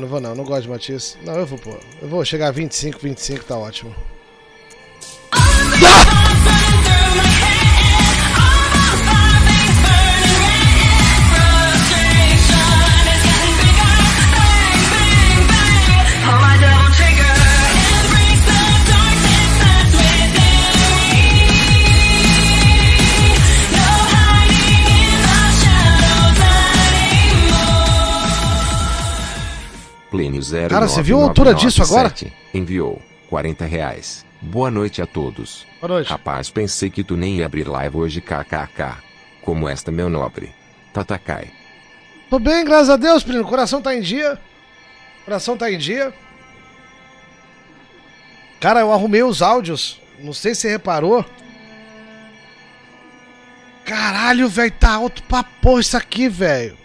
Não vou não, não gosto de Matias. Não, eu vou pôr. Eu vou chegar a 25, 25, tá ótimo. Plínio 0 Cara, você viu a altura disso agora? Enviou 40 reais. Boa noite a todos. Boa noite. Rapaz, pensei que tu nem ia abrir live hoje, kkk. Como esta, meu nobre. Tatakai. Tô bem, graças a Deus, primo. Coração tá em dia. Coração tá em dia. Cara, eu arrumei os áudios. Não sei se você reparou. Caralho, velho, tá alto pra porra isso aqui, velho.